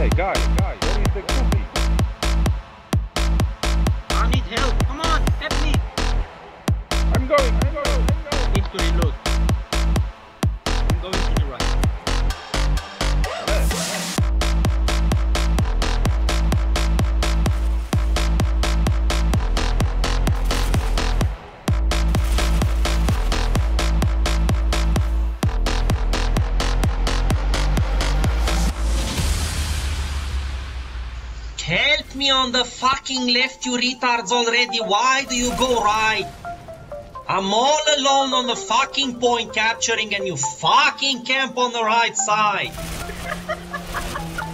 Hey, guys, guys, where is the cookie? I need help. Come on, help me. I'm going, I'm going, I'm going. Need to reload. Me on the fucking left, you retards already. Why do you go right? I'm all alone on the fucking point capturing and you fucking camp on the right side.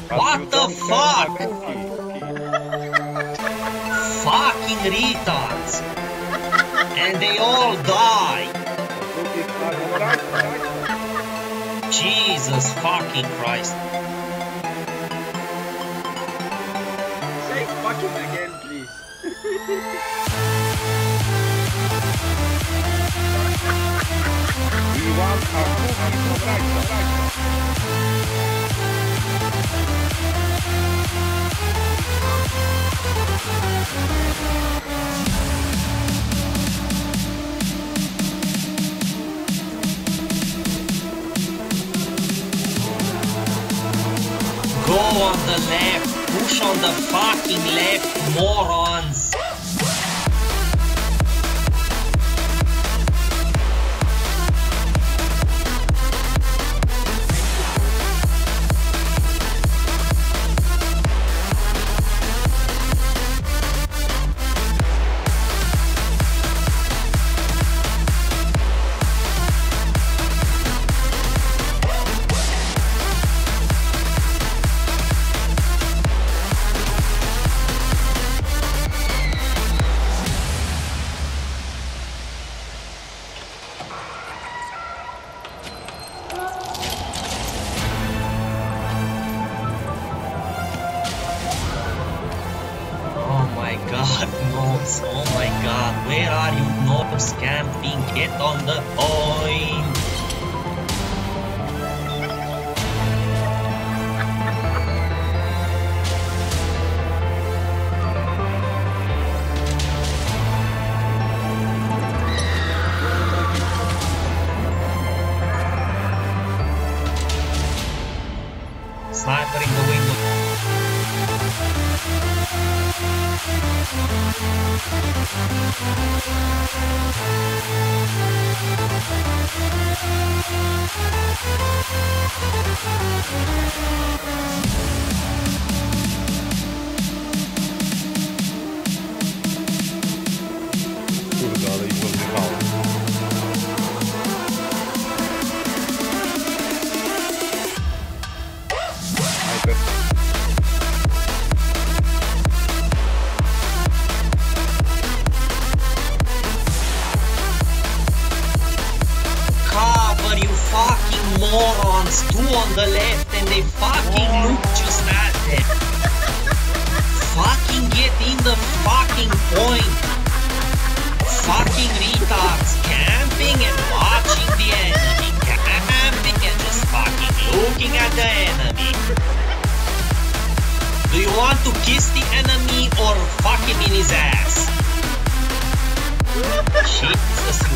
What the fuck? have a cookie. Fucking retards. And they all die. The cookies are on the right side. Jesus fucking Christ. Say fucking again, please. We want our cookies. Go on the left. Push on the fucking left, morons. God, Nobs. Oh my god. Where are you, Nobs camping? Get on the point. Sniper in the window. Morons! Two on the left and they fucking look just at them. fucking get in the fucking point. Fucking retards camping and watching the enemy. Camping and just fucking looking at the enemy. Do you want to kiss the enemy or fuck him in his ass? Jesus, you fucking retard.